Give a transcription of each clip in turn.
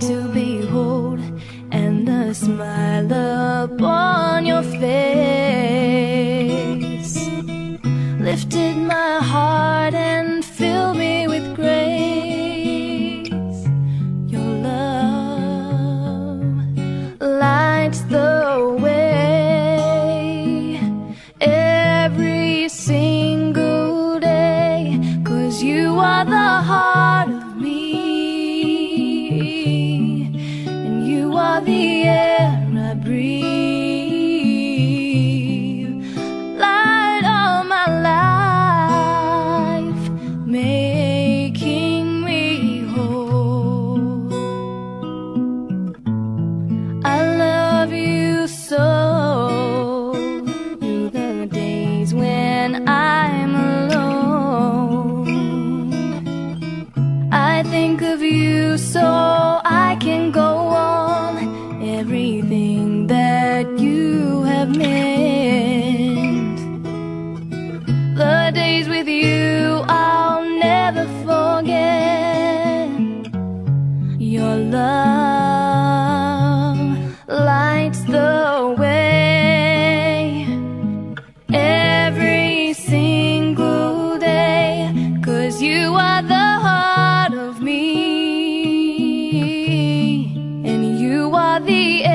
to behold, and the smile upon your face the air I breathe. Light of my life, making me whole. I love you so through the days when I'm alone. I think of you so I can go everything that you the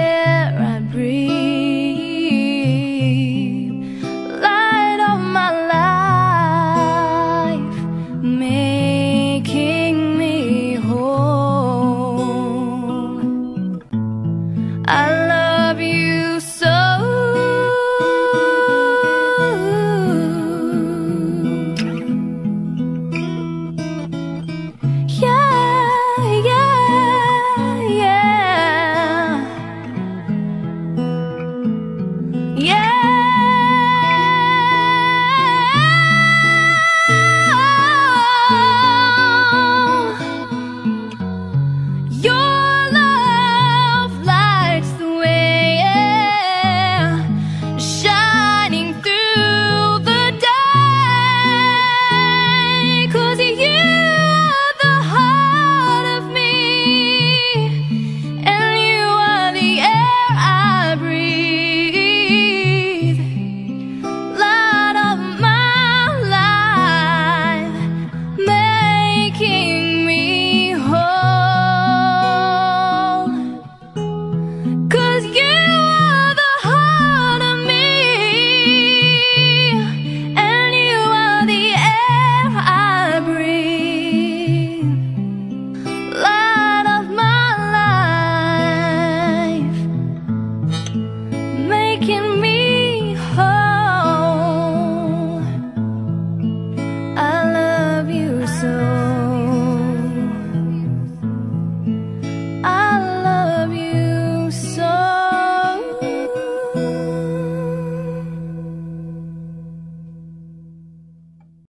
making me